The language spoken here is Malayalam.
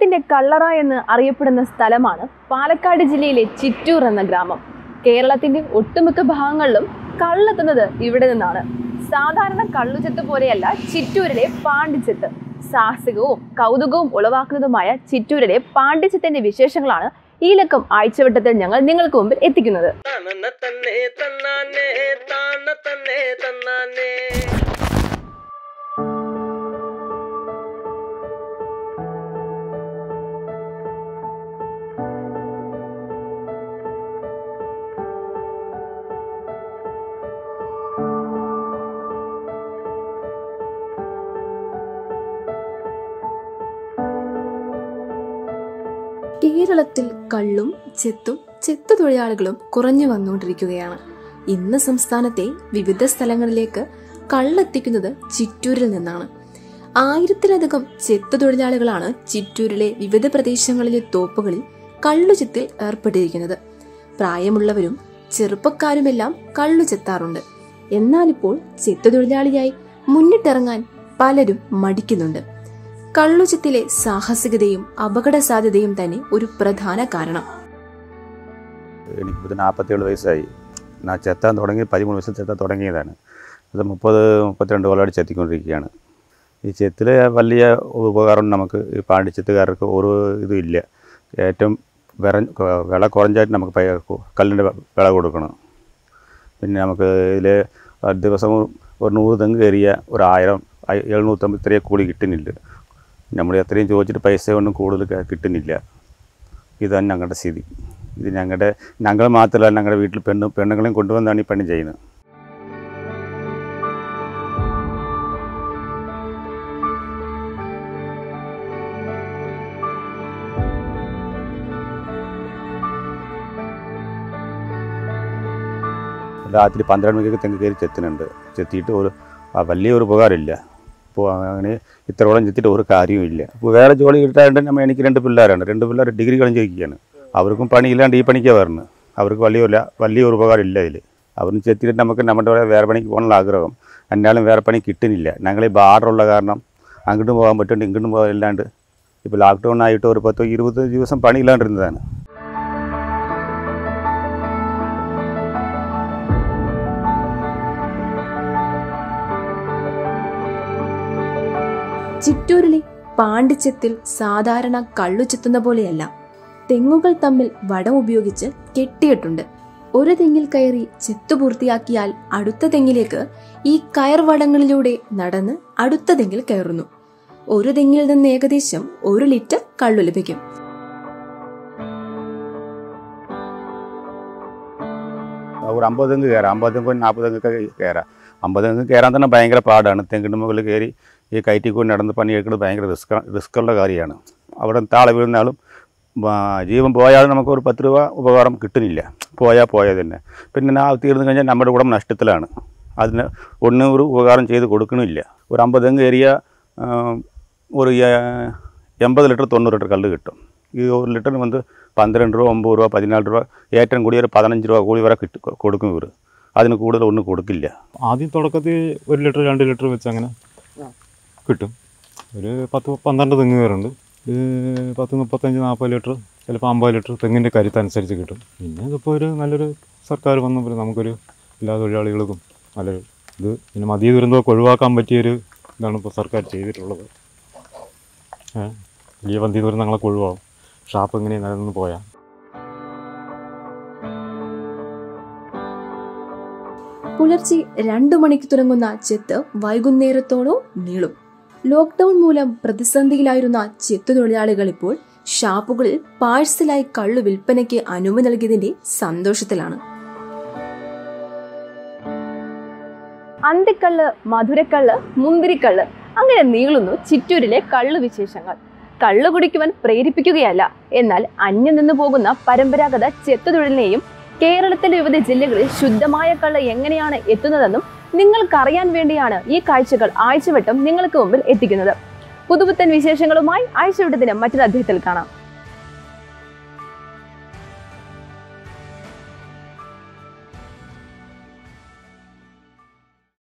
കേരളത്തിന്റെ കള്ളറ എന്ന് അറിയപ്പെടുന്ന സ്ഥലമാണ് പാലക്കാട് ജില്ലയിലെ ചിറ്റൂർ എന്ന ഗ്രാമം. കേരളത്തിന്റെ ഒട്ടുമിക്ക ഭാഗങ്ങളിലും കള്ളെത്തുന്നത് ഇവിടെ നിന്നാണ്. സാധാരണ കള്ളുചെത്ത് പോലെയല്ല ചിറ്റൂരിലെ പാണ്ടിച്ചെത്ത്. സാഹസികവും കൗതുകവും ഉളവാക്കുന്നതുമായ ചിറ്റൂരിലെ പാണ്ഡിച്ചത്തിന്റെ വിശേഷങ്ങളാണ് ഈ ലക്കം ആഴ്ചവട്ടത്തിൽ ഞങ്ങൾ നിങ്ങൾക്ക് മുമ്പിൽ എത്തിക്കുന്നത്. കേരളത്തിൽ കള്ളും ചെത്തും ചെത്തു തൊഴിലാളികളും കുറഞ്ഞു വന്നുകൊണ്ടിരിക്കുകയാണ്. ഇന്ന് സംസ്ഥാനത്തെ വിവിധ സ്ഥലങ്ങളിലേക്ക് കള്ളെത്തിക്കുന്നത് ചിറ്റൂരിൽ നിന്നാണ്. ആയിരത്തിലധികം ചെത്തു തൊഴിലാളികളാണ് ചിറ്റൂരിലെ വിവിധ പ്രദേശങ്ങളിലെ തോപ്പുകളിൽ കള്ളുചെത്തിൽ ഏർപ്പെട്ടിരിക്കുന്നത്. പ്രായമുള്ളവരും ചെറുപ്പക്കാരുമെല്ലാം കള്ളു ചെത്താറുണ്ട് എന്നാലിപ്പോൾ ചെത്തു തൊഴിലാളിയായി മുന്നിട്ടിറങ്ങാൻ പലരും മടിക്കുന്നുണ്ട്. കള്ളുചെത്തിലെ സാഹസികതയും അപകട സാധ്യതയും തന്നെ ഒരു പ്രധാന കാരണം. എനിക്കിപ്പോൾ നാൽപ്പത്തേഴ് വയസ്സായി. ഞാൻ ചെത്താൻ തുടങ്ങി പതിമൂന്ന് വയസ്സിൽ ചെത്താൻ തുടങ്ങിയതാണ്. അത് മുപ്പത് മുപ്പത്തിരണ്ട് കൊല്ലമായിട്ട് ചെത്തിക്കൊണ്ടിരിക്കുകയാണ്. ഈ ചെത്തിൽ വലിയ ഉപകാരം നമുക്ക് ഈ പാണ്ടിച്ചെത്തുകാർക്ക് ഒരു ഇതും ഇല്ല. ഏറ്റവും വിറ വിള കുറഞ്ഞായിട്ട് നമുക്ക് കല്ലിന്റെ വിള കൊടുക്കണം. പിന്നെ നമുക്ക് ഇതിൽ ദിവസം ഒരു നൂറ് തെങ്ങ് കയറിയ ഒരു ആയിരം ഇത്രയും കൂടി കിട്ടുന്നില്ല നമ്മൾ എത്രയും ചോദിച്ചിട്ട് പൈസ ഒന്നും കൂടുതൽ കിട്ടുന്നില്ല. ഇതാണ് ഞങ്ങളുടെ സ്ഥിതി. ഇത് ഞങ്ങളുടെ ഞങ്ങൾ മാത്രമല്ല ഞങ്ങളുടെ വീട്ടിൽ പെണ്ണ് പെണ്ണുങ്ങളെയും കൊണ്ടുവന്നാണ് ഈ പണി ചെയ്യുന്നത്. രാത്രി പന്ത്രണ്ട് മണിക്കൊക്കെ തെങ്ങ് കയറി ചെത്തുന്നുണ്ട്. ചെത്തിയിട്ട് ഒരു വലിയൊരു ഉപകാരമില്ല. ഇപ്പോൾ അങ്ങനെ ഇത്രയോളം ചെത്തിയിട്ട് ഒരു കാര്യമില്ല ഇപ്പോൾ വേറെ ജോലി കിട്ടാണ്ട് നമ്മൾ എനിക്ക് രണ്ട് പിള്ളേരാണ്. രണ്ട് പിള്ളേർ ഡിഗ്രി കളഞ്ഞിരിക്കുകയാണ് അവർക്കും പണിയില്ലാണ്ട് ഈ പണിക്കാണ് വരണം അവർക്ക് വലിയ വലിയൊരു ഉപകാരം ഇല്ല ഇതിൽ അവരും ചെത്തിയിട്ട് നമുക്ക് നമ്മുടെ വേറെ പണിക്ക് പോകാനുള്ള ആഗ്രഹം. എന്നാലും വേറെ പണി കിട്ടുന്നില്ല. ഞങ്ങൾ ഈ ബാർഡറുള്ള കാരണം അങ്ങോട്ടും പോകാൻ പറ്റുന്നുണ്ട് ഇങ്ങോട്ടും പോകാൻ ഇല്ലാണ്ട്. ഇപ്പോൾ ലോക്ക്ഡൗൺ ആയിട്ട് ഒരു പത്തോ ഇരുപത് ദിവസം പണിയില്ലാണ്ടിരുന്നതാണ്. ചിറ്റൂരിലെ പാണ്ടിച്ചെത്തിൽ സാധാരണ കള്ളു ചെത്തുന്ന പോലെയല്ല. തെങ്ങുകൾ തമ്മിൽ വടം ഉപയോഗിച്ച് കെട്ടിയിട്ടുണ്ട്. ഒരു തെങ്ങിൽ കയറി ചെത്തു പൂർത്തിയാക്കിയാൽ അടുത്ത തെങ്ങിലേക്ക് ഈ കയർ വടങ്ങളിലൂടെ നടന്ന് അടുത്ത തെങ്ങിൽ കയറുന്നു. ഒരു തെങ്ങിൽ നിന്ന് ഏകദേശം ഒരു ലിറ്റർ കള്ളു ലഭിക്കും. ഒരു അമ്പത് തെങ്ങ് കയറാം. അമ്പത് തെങ്ങ് നാൽപ്പത് തെങ്ങൊക്കെ കയറാം. അമ്പത് കയറാൻ തന്നെ ഭയങ്കര പാടാണ്. തെങ്കിന്റെ മുകളിൽ കയറി ഈ കയറ്റിക്കൊണ്ട് നടന്ന് പണിയെടുക്കുന്നത് ഭയങ്കര റിസ്ക് റിസ്ക്കുള്ള കാര്യമാണ്. അവിടെ താളെ വീഴുന്നാലും ജീവൻ പോയാലും നമുക്ക് ഒരു പത്ത് രൂപ ഉപകാരം കിട്ടുന്നില്ല. പോയാൽ പോയാൽ തന്നെ. പിന്നെ ആ തീർന്നു കഴിഞ്ഞാൽ നമ്മുടെ കൂടെ നഷ്ടത്തിലാണ്. അതിന് ഒന്നും ഒരു ഉപകാരം ചെയ്ത് കൊടുക്കണില്ല. ഒരു അമ്പത് തെങ്ങ് കയറിയ ഒരു എൺപത് ലിറ്റർ തൊണ്ണൂറ് ലിറ്റർ കല്ല് കിട്ടും. ഈ ഒരു ലിറ്ററിന് വന്ന് പന്ത്രണ്ട് രൂപ ഒമ്പത് രൂപ പതിനാല് രൂപ ഏറ്റവും കൂടിയ ഒരു പതിനഞ്ച് രൂപ കൂടി വരെ കിട്ടും കൊടുക്കും ഇവർ അതിന് കൂടുതൽ ഒന്നും കൊടുക്കില്ല. ആദ്യം തുടക്കത്തിൽ ഒരു ലിറ്റർ രണ്ട് ലിറ്റർ വെച്ച് അങ്ങനെ കിട്ടും. ഒരു പത്ത് പന്ത്രണ്ട് തെങ്ങ് കയറുണ്ട്. ഇത് പത്ത് മുപ്പത്തഞ്ച് നാൽപ്പത് ലിറ്റർ ചിലപ്പോൾ അമ്പത് ലിറ്റർ തെങ്ങിന്റെ കരുത്തനുസരിച്ച് കിട്ടും. പിന്നെ ഇതിപ്പോൾ ഒരു നല്ലൊരു സർക്കാർ വന്നപ്പോൾ നമുക്കൊരു എല്ലാ തൊഴിലാളികൾക്കും നല്ലൊരു ഇത് പിന്നെ മതിയ ദുരന്തമൊക്കെ ഒഴിവാക്കാൻ പറ്റിയൊരു ഇതാണ് ഇപ്പോൾ സർക്കാർ ചെയ്തിട്ടുള്ളത്. ഏ, വലിയ പന്തി ദുരന്തങ്ങളൊക്കെ ഒഴിവാകും ഷാപ്പ് ഇങ്ങനെ നിലനിന്ന് പോയാൽ പുലർച്ചെ രണ്ടു മണിക്ക് തുടങ്ങുന്ന ചെത്ത് വൈകുന്നേരത്തോളം നീളും. ലോക്ക്ഡൌൺ മൂലം പ്രതിസന്ധിയിലായിരുന്ന ചെത്തു തൊഴിലാളികൾ ഇപ്പോൾ ഷാപ്പുകളിൽ പാഴ്സലായി കള്ളു വിൽപ്പനയ്ക്ക് അനുമതി നൽകിയതിന്റെ സന്തോഷത്തിലാണ്. അന്തിക്കള്ള് മധുരക്കള്ള് മുന്തിരിക്കള്ള് അങ്ങനെ നീളുന്നു ചിറ്റൂരിലെ കള്ളു വിശേഷങ്ങൾ. കള്ളു കുടിക്കുവാൻ പ്രേരിപ്പിക്കുകയല്ല എന്നാൽ അന്യം നിന്ന് പോകുന്ന പരമ്പരാഗത ചെത്തുതൊഴിലിനെയും കേരളത്തിലെ വിവിധ ജില്ലകളിൽ ശുദ്ധമായ കള്ള് എങ്ങനെയാണ് എത്തുന്നതെന്നും നിങ്ങൾക്കറിയാൻ വേണ്ടിയാണ് ഈ കാഴ്ചകൾ ആഴ്ചവട്ടം നിങ്ങൾക്ക് മുമ്പിൽ എത്തിക്കുന്നത്. പുതുപുത്തൻ വിശേഷങ്ങളുമായി ആഴ്ചവട്ടത്തിന് മറ്റൊരു അധ്യായത്തിൽ കാണാം.